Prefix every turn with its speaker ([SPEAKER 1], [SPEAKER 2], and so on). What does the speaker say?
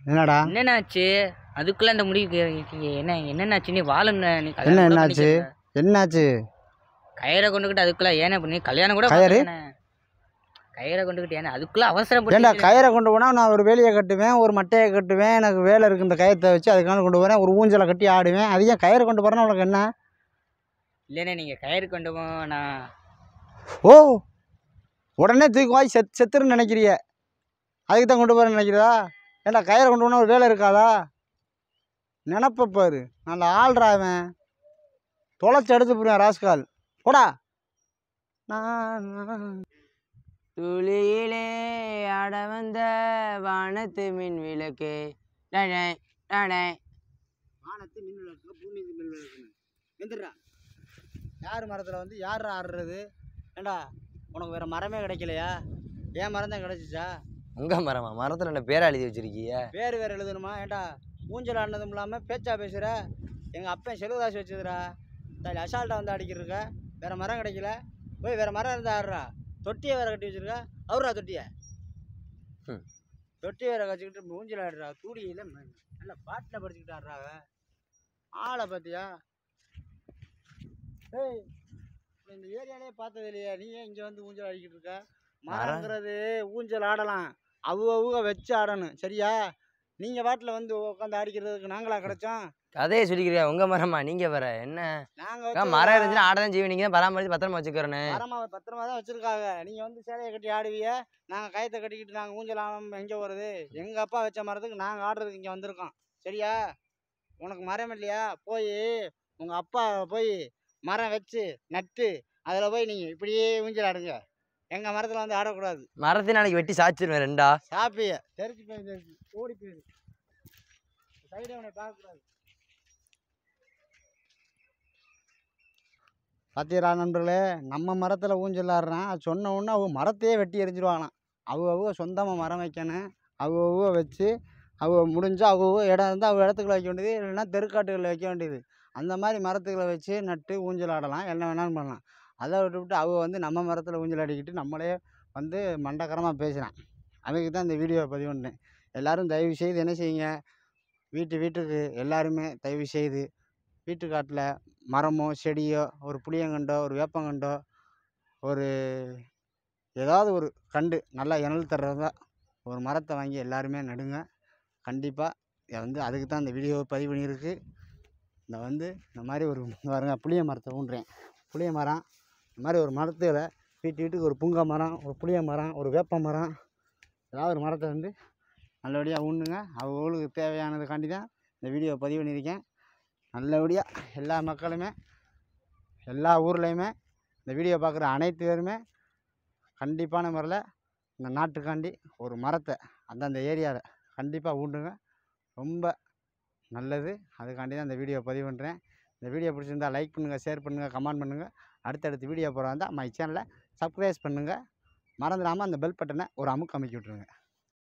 [SPEAKER 1] என்னடா?
[SPEAKER 2] என்னென்னாச்சு? அதுக்குள்ள அந்த முடிவு என்ன நீ நீ
[SPEAKER 1] என்ன என்னாச்சு. என்னாச்சு?
[SPEAKER 2] கயிறை கொண்டுகிட்டு அதுக்குள்ள ஏனே பண்ணி கல்யாணம் கூட
[SPEAKER 1] கயிறு?
[SPEAKER 2] கயிறை கொண்டுகிட்டு ஏன்னா அதுக்குள்ள அவசரம்
[SPEAKER 1] ஏன்டா கயிறை கொண்டு போனால் நான் ஒரு வேலியை கட்டுவேன் ஒரு மட்டையை கட்டுவேன் எனக்கு வேலை இருக்கு இந்த கயத்தை வச்சு அதுக்கான கொண்டு போகிறேன் ஒரு ஊஞ்சலை கட்டி ஆடுவேன். அது ஏன் கயிறை கொண்டு போகிறேன்னா உனக்கு என்ன?
[SPEAKER 2] இல்லைண்ணே நீங்க கயிறு கொண்டு போ நான்
[SPEAKER 1] ஓ உடனே தூக்கி வாய் செத் செத்துருன்னு நினைக்கிறிய. அதுக்கு தான் கொண்டு போகிறேன்னு நினைக்கிறதா? ஏன்டா கயிறை கொண்டு போனால் ஒரு வேலை இருக்காதா? நினப்ப பாரு. நல்ல ஆள்றா அவன். தொலைச்சி எடுத்து போடுவேன் ராஸ்கால். போடா. நான்
[SPEAKER 2] துளியிலே ஆட வந்த வானத்து மின் விளக்கு. டடை, டடை.
[SPEAKER 1] வானத்து மின் விளக்கு பூமி மின் விளக்குன்னு எந்திரா யார் மரத்தில் வந்து யார் ஆடுறது? ஏண்டா உனக்கு வேறு மரமே கிடைக்கலையா? ஏன் மரம் தான் கிடைச்சிச்சா?
[SPEAKER 3] உங்க மரமா மரத்துல என்ன பேரா எழுதி வச்சிருக்கீங்க
[SPEAKER 1] பேர் வேறு எழுதணுமா? ஏண்டா ஊஞ்சல் ஆடினதும் இல்லாமல் பேச்சா பேசுகிற எங்கள் அப்பன் செல்வதாசி வச்சதுடா. தள்ளி அசால்ட்டாக வந்து அடிக்கிட்டு வேறு மரம் கிடைக்கல. போய் வேறு மரம் இருந்தா ஆடுறா தொட்டியை வேறு கட்டி வச்சிருக்க. அவரா தொட்டியை?
[SPEAKER 3] ம்.
[SPEAKER 1] தொட்டி வேறு கச்சிக்கிட்டு ஊஞ்சல் ஆடுறா. தூடியில் நல்ல பாட்டில் படிச்சுக்கிட்டு ஆடுறா அவன். ஆளை பார்த்தியா? ஏய் இந்த ஏரியாலே பார்த்தது இல்லையா. நீ ஏன் இங்கே வந்து ஊஞ்சல் ஆடிக்கிட்டு இருக்க? மரங்கிறது ஊஞ்சல் ஆடலாம். அவுக வச்சு ஆடணும். சரியா? நீங்கள் வாட்டில் வந்து உட்காந்து ஆடிக்கிறதுக்கு நாங்களா கிடைச்சோம்?
[SPEAKER 3] கதையை சொல்லிக்கிறியா? உங்க மரமா? நீங்க வேற என்ன?
[SPEAKER 1] நாங்கள்
[SPEAKER 3] மரம் இருந்துச்சுன்னா ஆட தான் செய்வீங்க நீங்க பராமரிச்சு பத்திரமா வச்சுக்கிறேன்னு
[SPEAKER 1] மரமா பத்திரமா தான் வச்சிருக்காங்க. நீங்கள் வந்து சேலையை கட்டி ஆடுவிய நாங்கள் கயத்தை கட்டிக்கிட்டு நாங்கள் ஊஞ்சல் ஆடாம எங்கே வருது எங்கள் அப்பா வச்ச மரத்துக்கு நாங்கள் ஆடுறதுக்கு இங்கே வந்திருக்கோம். சரியா? உனக்கு மரம் இல்லையா? போய் உங்கள் அப்பா போய் மரம் வச்சு நட்டு அதில் போய் நீங்கள் இப்படியே ஊஞ்சல் ஆடுங்க. எங்கள் மரத்தில் வந்து ஆடக்கூடாது.
[SPEAKER 3] மரத்தை நாளைக்கு வெட்டி சாச்சிருவேன் ரெண்டா?
[SPEAKER 1] சாப்பிய. தெரிச்சு போய் தெரிச்சு ஓடி போயிடு சைடு அவனை பார்க்கக்கூடாது. பாத்தீரா நண்பர்களே நம்ம மரத்தில் ஊஞ்சல் ஆடுறான். அது சொன்ன உடனே அவங்க மரத்தையே வெட்டி எரிஞ்சிருவாங்களாம் அவங்க அவங்க சொந்தமாக மரம் வைக்கணும். அவங்க அவங்க வச்சு அவங்க முடிஞ்சால் அவங்க இடம் இருந்தால் அவங்க இடத்துக்குள்ள வைக்க வேண்டியது இல்லைன்னா தெருக்காட்டுகளில் வைக்க வேண்டியது. அந்த மாதிரி மரத்துக்களை வச்சு நட்டு ஊஞ்சல் ஆடலாம். என்ன வேணாலும் பண்ணலாம். அதை விட்டுவிட்டு அவள் வந்து நம்ம மரத்தில் ஊஞ்சல் ஆடிக்கிட்டு நம்மளே வந்து மண்டக்கரமாக பேசுகிறான் அதுக்கு தான் இந்த வீடியோவை பதிவு பண்ணேன். எல்லோரும் தயவு செய்து என்ன செய்யுங்க? வீட்டு வீட்டுக்கு எல்லாருமே தயவு செய்து வீட்டு காட்டில் மரமோ செடியோ ஒரு புளியங்கண்டோ ஒரு வேப்பங்கண்டோ ஒரு ஏதாவது ஒரு கண்டு நல்லா இணல் தர்றதா ஒரு மரத்தை வாங்கி எல்லாருமே நடுங்க. கண்டிப்பாக வந்து அதுக்கு தான் இந்த வீடியோ பதிவு பண்ணியிருக்கு. இந்த வந்து இந்த மாதிரி ஒரு பாருங்கள் புளிய மரத்தை ஊன்றேன். புளிய மரம் இந்த மாதிரி ஒரு மரத்தில் வீட்டு வீட்டுக்கு ஒரு புங்க மரம் ஒரு புளிய மரம் ஒரு வேப்ப மரம் ஏதாவது ஒரு மரத்தை வந்து நல்லபடியாக ஊண்டுங்க அவங்களுக்கு தேவையானதுக்காண்டி தான் இந்த வீடியோவை பதிவு பண்ணியிருக்கேன். நல்லபடியாக எல்லா மக்களுமே எல்லா ஊர்லேயுமே இந்த வீடியோ பார்க்குற அனைத்து பேருமே கண்டிப்பான முறையில் இந்த நாட்டுக்காண்டி ஒரு மரத்தை அந்தந்த ஏரியாவில் கண்டிப்பாக ஊண்டுங்க ரொம்ப நல்லது. அதுக்காண்டி தான் இந்த வீடியோ பதிவு பண்ணுறேன் இந்த வீடியோ பிடிச்சிருந்தா லைக் பண்ணுங்கள் ஷேர் பண்ணுங்கள் கமெண்ட் பண்ணுங்கள் அடுத்தடுத்து வீடியோ போகிறதா மை சேனலை சப்ஸ்கிரைப் பண்ணுங்கள் மறந்துடாமல் அந்த பெல் பட்டனை ஒரு அமுக்கு அமைக்கி விட்ருங்க